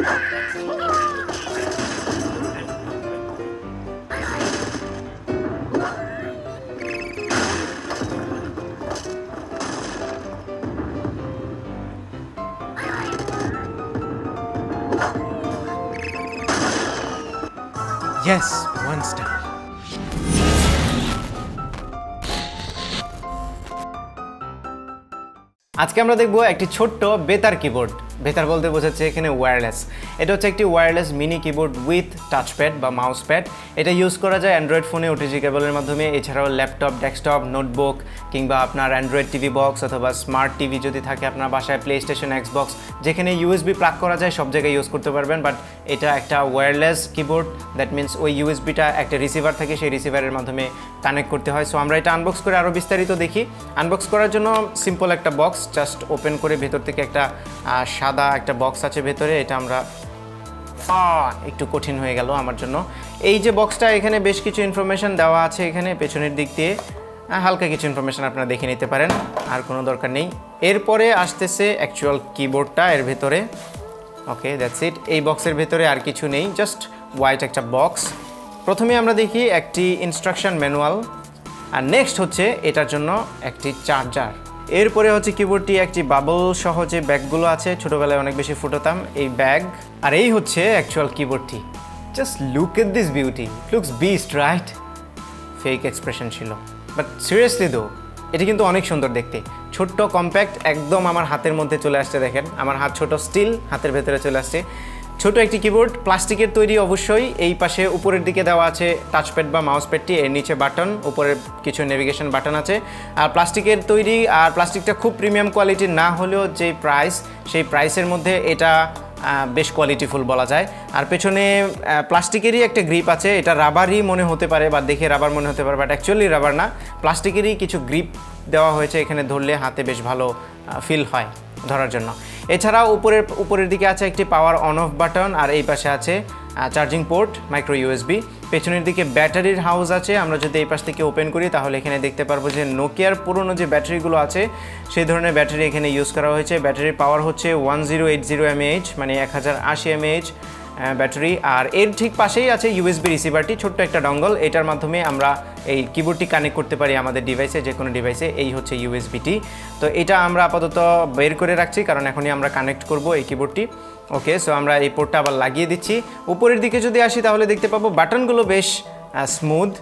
Yes, one star. আজকে আমরা দেখব একটি ছোট্ট বেতার কিবোর্ড বেতার বলতে বোঝাচ্ছে এখানে ওয়্যারলেস এটা হচ্ছে একটি wireless mini keyboard with touchpad বা মাউস প্যাড এটা ইউজ করা যায় অ্যান্ড্রয়েড ফোনে ওটিজি কেবলের মাধ্যমে। এছাড়াও ল্যাপটপ ডেস্কটপ নোটবুক কিংবা আপনার অ্যান্ড্রয়েড টিভি বক্স অথবা স্মার্ট টিভি যদি থাকে আপনার বাসায় প্লে স্টেশন এক্সবক্স যেখানে ইউএসবি প্লাগ করা যায়, সব জায়গায় ইউজ করতে পারবেন। বাট এটা একটা ওয়্যারলেস কিবোর্ড দ্যাট মিনস ওই ইউএসবিটা একটা রিসিভার থাকে, সেই রিসিভারের মাধ্যমে কানেক্ট করতে হয়। সো আমরা এটা আনবক্স করে আরও বিস্তারিত দেখি। আনবক্স করার জন্য সিম্পল একটা বক্স জাস্ট ওপেন করে ভেতর থেকে একটা সাদা একটা বক্স আছে ভেতরে, এটা আমরা একটু কঠিন হয়ে গেল আমার জন্য। এই যে বক্সটা এখানে বেশ কিছু ইনফরমেশন দেওয়া আছে এখানে পেছনের দিক দিয়ে। হালকা কিছু ইনফরমেশন আপনারা দেখে নিতে পারেন, আর কোনো দরকার নেই। এরপরে আসতেছে অ্যাকচুয়াল কিবোর্ডটা এর ভেতরে। ওকে দ্যাটস ইট এই বক্সের ভেতরে আর কিছু নেই জাস্ট হোয়াইট একটা বক্স প্রথমে আমরা দেখি একটি ইনস্ট্রাকশন ম্যানুয়াল আর নেক্সট হচ্ছে এটার জন্য একটি চার্জার এরপরে হচ্ছে কিবোর্ডটি একটি বাবল সহ যে ব্যাগগুলো আছে, ছোটোবেলায় অনেক বেশি ফুটোতাম, এই ব্যাগ। আর এই হচ্ছে actual কিবোর্ডটি just look at this beauty looks beast right fake expression ছিল। বাট সিরিয়াসলি দো এটা কিন্তু অনেক সুন্দর দেখতে। ছোট্ট কম্প্যাক্ট একদম আমার হাতের মধ্যে চলে আসছে, দেখেন। আমার হাত ছোট স্টিল হাতের ভেতরে চলে আসছে। ছোট একটি কিবোর্ড প্লাস্টিকের তৈরি অবশ্যই। এই পাশে উপরের দিকে দেওয়া আছে টাচপ্যাড বা মাউস প্যাডটি এর নিচে বাটন উপরে কিছু নেভিগেশন বাটন আছে। আর প্লাস্টিকের তৈরি, আর প্লাস্টিকটা খুব প্রিমিয়াম কোয়ালিটির না হলেও যে প্রাইস সেই প্রাইসের মধ্যে এটা বেশ কোয়ালিটিফুল বলা যায়। আর পেছনে প্লাস্টিকেরই একটা গ্রিপ আছে। এটা রাবারই মনে হতে পারে বা দেখে রাবার মনে হতে পারে বাট অ্যাকচুয়ালি রাবার না। প্লাস্টিকেরই কিছু গ্রিপ দেওয়া হয়েছে এখানে ধরলে হাতে বেশ ভালো ফিল হয় ধরার জন্য। এছাড়াও উপরের উপরের দিকে আছে একটি পাওয়ার অন অফ বাটন আর এই পাশে আছে চার্জিং পোর্ট মাইক্রো ইউএসবি পেছনের দিকে ব্যাটারির হাউস আছে, আমরা যদি এই পাশ থেকে ওপেন করি, তাহলে এখানে দেখতে পারব যে নোকিয়ার পুরনো যে ব্যাটারিগুলো আছে, সেই ধরনের ব্যাটারি এখানে ইউজ করা হয়েছে। ব্যাটারির পাওয়ার হচ্ছে one zero eight zero mAh মানে এক হাজার আশি এমএএইচ ব্যাটারি। আর এর ঠিক পাশেই আছে ইউএসবি রিসিভারটি ছোট্ট একটা ডঙ্গল। এটার মাধ্যমে আমরা এই কিবোর্ডটি কানেক্ট করতে পারি আমাদের ডিভাইসে যে কোনো ডিভাইসে এই হচ্ছে ইউএসবিটি তো এটা আমরা আপাতত বের করে রাখছি, কারণ এখনই আমরা কানেক্ট করব এই কিবোর্ডটি ওকে সো আমরা এই পোর্টটা আবার লাগিয়ে দিচ্ছি। উপরের দিকে যদি আসি, তাহলে দেখতে পাবো বাটনগুলো বেশ স্মুথ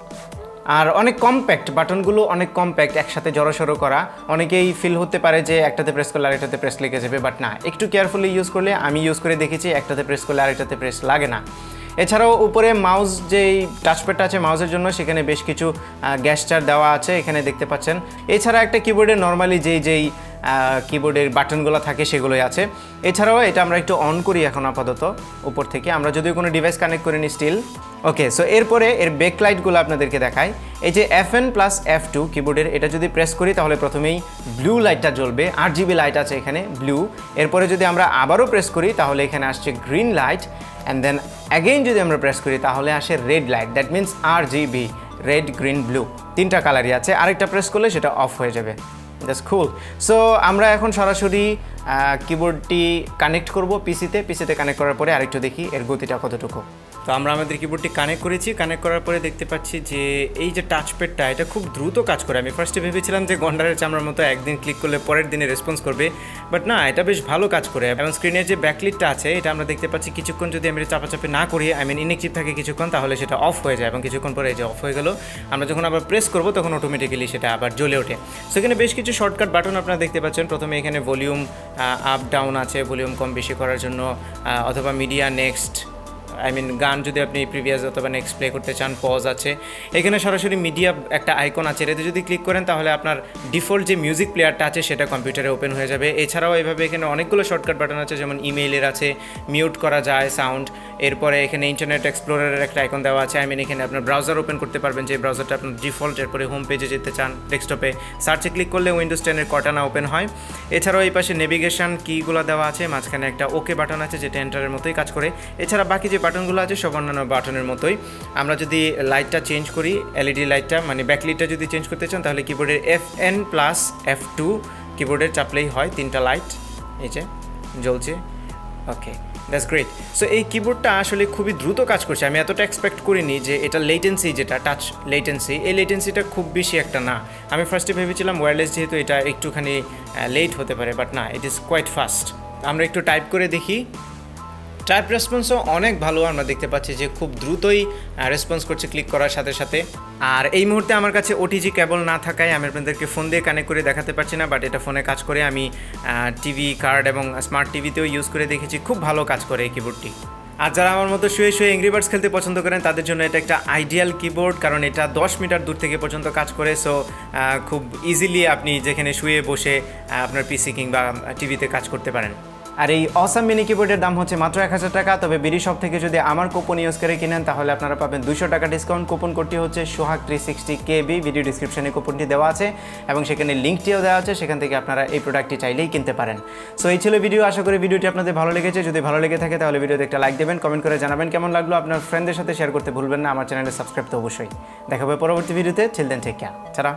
আর অনেক কম্প্যাক্ট বাটনগুলো অনেক কম্প্যাক্ট একসাথে জড়সড়ো করা। অনেকেই ফিল হতে পারে যে একটাতে প্রেস করলে আরেকটাতে প্রেস লেগে যাবে বাট না। একটু কেয়ারফুলি ইউজ করলে আমি ইউজ করে দেখেছি একটাতে প্রেস করলে আরেকটাতে প্রেস লাগে না। এছাড়াও উপরে মাউস যেই টাচপ্যাডটা আছে মাউসের জন্য, সেখানে বেশ কিছু গ্যাসচার দেওয়া আছে, এখানে দেখতে পাচ্ছেন। এছাড়া একটা কিবোর্ডে নর্মালি যেই যেই কিবোর্ডের বাটনগুলো থাকে সেগুলোই আছে। এছাড়াও এটা আমরা একটু অন করি এখন আপাতত, উপর থেকে। আমরা যদিও কোনো ডিভাইস কানেক্ট করিনি স্টিল ওকে সো এরপরে এর বেক লাইটগুলো আপনাদেরকে দেখাই। এই যে F N plus F two কিবোর্ডের এটা যদি প্রেস করি তাহলে প্রথমেই ব্লু লাইটটা জ্বলবে, আট জিবি লাইট আছে এখানে ব্লু এরপরে যদি আমরা আবারও প্রেস করি, তাহলে এখানে আসছে green light and then again যদি আমরা প্রেস করি, তাহলে আসে red light that means R G B red green blue তিনটা কালারই আছে, আরেকটা প্রেস করলে সেটা অফ হয়ে যাবে। দ্যাটস কুল সো আমরা এখন সরাসরি কিবোর্ডটি কানেক্ট করব পিসিতে পিসিতে কানেক্ট করার পরে আরেকটু দেখি এর গতিটা কতটুকু। তো আমরা আমাদের কিবোর্ডটি কানেক্ট করেছি। কানেক্ট করার পরে দেখতে পাচ্ছি যে এই যে টাচপ্যাডটা এটা খুব দ্রুত কাজ করে। আমি ফার্স্টে ভেবেছিলাম যে গন্ডারের চামড়ার মতো একদিন ক্লিক করলে পরের দিনে রেসপন্স করবে। বাট না, এটা বেশ ভালো কাজ করে। এবং স্ক্রিনের যে ব্যাকলিটটা আছে, এটা আমরা দেখতে পাচ্ছি কিছুক্ষণ যদি আমি চাপাচাপি না করি আই মিন ইনেকটিভ থাকে কিছুক্ষণ, তাহলে সেটা অফ হয়ে যায় এবং কিছুক্ষণ পরে যে অফ হয়ে গেল। আমরা যখন আবার প্রেস করব, তখন অটোমেটিক্যালি সেটা আবার জ্বলে ওঠে। সেখানে বেশ কিছু শর্টকাট বাটন আপনারা দেখতে পাচ্ছেন। প্রথমে এখানে ভলিউম আপ ডাউন আছে। ভলিউম কম বেশি করার জন্য অথবা মিডিয়া নেক্সট আই মিন গান যদি আপনি প্রিভিয়াস অথবা নেক্সট প্লে করতে চান, পজ আছে। এখানে সরাসরি মিডিয়া একটা আইকন আছে। এটাতে যদি ক্লিক করেন, তাহলে আপনার ডিফল্ট যে মিউজিক প্লেয়ারটা আছে, সেটা কম্পিউটারে ওপেন হয়ে যাবে। এছাড়াও এভাবে এখানে অনেকগুলো শর্টকাট বাটন আছে, যেমন ইমেইলের আছে, মিউট করা যায়, সাউন্ড। এরপরে এখানে ইন্টারনেট এক্সপ্লোরারের একটা আইকন দেওয়া আছে। আই মিন এখানে আপনার ব্রাউজার ওপেন করতে পারবেন। যে ব্রাউজারটা আপনার ডিফল্ট, এরপরে হোম পেজে যেতে চান, ডেস্কটপে সার্চে ক্লিক করলে উইন্ডোজ টেনের কটানা ওপেন হয়। এছাড়াও এই পাশে নেভিগেশন কিগুলো দেওয়া আছে, মাঝখানে একটা ওকে বাটন আছে, যেটা এন্টারের মতোই কাজ করে। এছাড়া বাকি যে বাটনগুলো আছে, সব অন্যান্য বাটনের মতোই। আমরা যদি লাইটটা চেঞ্জ করি এলইডি লাইটটা মানে ব্যাকলিটটা যদি চেঞ্জ করতে চান, তাহলে কিবোর্ডের F N plus F two কিবোর্ডের চাপলেই হয়, তিনটা লাইট এই যে, জ্বলছে। ওকে দ্যাটস গ্রেট সো এই কিবোর্ডটা আসলে খুবই দ্রুত কাজ করছে। আমি এতটা এক্সপেক্ট করিনি যে এটা লেটেন্সি যেটা টাচ লেটেন্সি এই লেটেন্সিটা খুব বেশি একটা না। আমি ফার্স্টে ভেবেছিলাম ওয়্যারলেস যেহেতু এটা একটুখানি লেট হতে পারে বাট না ইট ইজ কোয়াইট ফাস্ট আমরা একটু টাইপ করে দেখি। টাইপ রেসপন্সও অনেক ভালো আমরা দেখতে পাচ্ছি যে খুব দ্রুতই রেসপন্স করছে ক্লিক করার সাথে সাথে। আর এই মুহূর্তে আমার কাছে ওটিজি কেবল না থাকায় আমি আপনাদেরকে ফোন দিয়ে কানেক্ট করে দেখাতে পারছি না বাট এটা ফোনে কাজ করে। আমি টিভি কার্ড এবং স্মার্ট টিভিতেও ইউজ করে দেখেছি। খুব ভালো কাজ করে এই কিবোর্ডটি আর যারা আমার মতো শুয়ে শুয়ে এংরি বার্ডস খেলতে পছন্দ করেন, তাদের জন্য এটা একটা আইডিয়াল কিবোর্ড কারণ এটা দশ মিটার দূর থেকে পর্যন্ত কাজ করে। সো খুব ইজিলি আপনি যেখানে শুয়ে বসে আপনার পিসি কিংবা টিভিতে কাজ করতে পারেন। আর এই অসাম মিনি কিবোর্ডের দাম হচ্ছে মাত্র এক হাজার টাকা, তবে বিডি শপ থেকে যদি আমার কুপন ইউজ করে কিনেন, তাহলে আপনারা পাবেন দুশো টাকা ডিসকাউন্ট কুপন কোডটি হচ্ছে Sohag three sixty KB video ডিসক্রিপশনে কুপনটি দেওয়া আছে এবং সেখানে লিঙ্কটিও দেওয়া আছে, সেখান থেকে আপনারা এই প্রোডাক্টটি চাইলেই কিনতে পারেন। সো এই ছিল ভিডিও আশা করি ভিডিওটি আপনাদের ভালো লেগেছে। যদি ভালো লেগে থাকে, তাহলে ভিডিওতে একটা লাইক দেবেন কমেন্ট করে জানাবেন কেমন লাগল। আপনার ফ্রেন্ডদের সাথে শেয়ার করতে ভুলবেন না, আমার চ্যানেলে সাবস্ক্রাইব তো অবশ্যই। দেখা হবে পরবর্তী ভিডিওতে চিলদেন ঠিক ছাড়া